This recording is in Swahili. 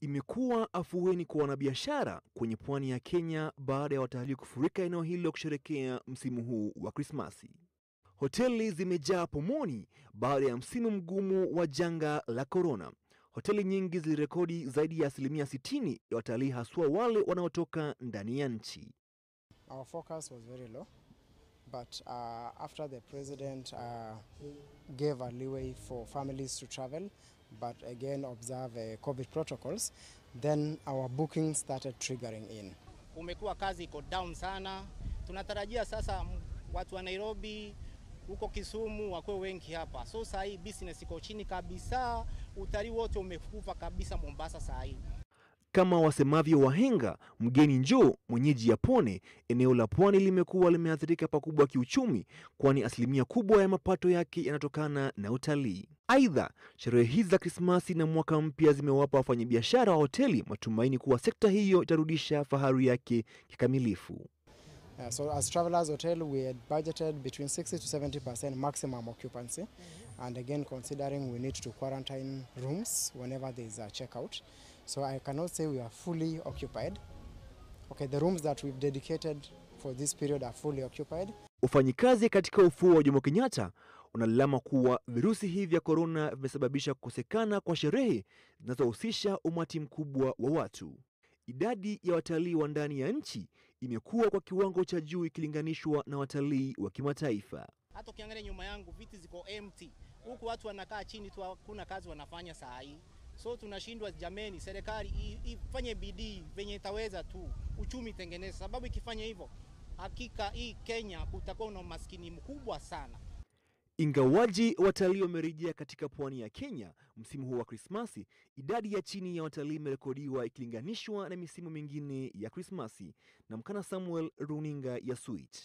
Imekuwa afueni kwa wanabiashara kwenye pwani ya Kenya baada ya watalii kufurika eneo hilo kusherekea msimu huu wa Krismasi. Hoteli zimejaa pomoni baada ya msimu mgumu wa janga la korona. Hoteli nyingi zilirekodi zaidi ya asilimia 60 ya watalii, haswa wale wanaotoka ndani ya nchi. Our focus was very low, but uh, after the president uh, gave a leeway for families to travel, but again observe uh, COVID protocols, then our booking started triggering in. Umekuwa kazi iko down sana. Tunatarajia sasa watu wa Nairobi huko Kisumu wakuwe wengi hapa, so saa hii business iko chini kabisa, utalii wote umekufa kabisa Mombasa saa hii. Kama wasemavyo wahenga, mgeni njoo mwenyeji yapone. Eneo la pwani limekuwa limeathirika pakubwa kiuchumi, kwani asilimia kubwa ya mapato yake yanatokana na utalii. Aidha, sherehe hizi za Krismasi na mwaka mpya zimewapa wafanyabiashara wa hoteli matumaini kuwa sekta hiyo itarudisha fahari yake kikamilifu. Uh, so as Travelers Hotel, we had budgeted between 60 to 70% maximum occupancy. And again, considering we need to quarantine rooms whenever there is a checkout. So I cannot say we are fully occupied. Okay, the rooms that we've dedicated for this period are fully occupied. Wafanyikazi katika ufuo wa Jomo Kenyatta unalalama kuwa virusi hivi vya korona vimesababisha kukosekana kwa sherehe zinazohusisha umati mkubwa wa watu. Idadi ya watalii wa ndani ya nchi imekuwa kwa kiwango cha juu ikilinganishwa na watalii wa kimataifa. Hata ukiangalia nyuma yangu viti ziko empty, huku watu wanakaa chini tu, hakuna kazi wanafanya saa hii. So tunashindwa jameni, serikali ifanye bidii venye itaweza tu, uchumi itengeneze, sababu ikifanya hivyo, hakika hii Kenya kutakuwa na umaskini mkubwa sana. Ingawaji watalii wamerejea katika pwani ya Kenya msimu huu wa Krismasi, idadi ya chini ya watalii imerekodiwa ikilinganishwa na misimu mingine ya Krismasi. Na Mkana Samuel, runinga ya Switch.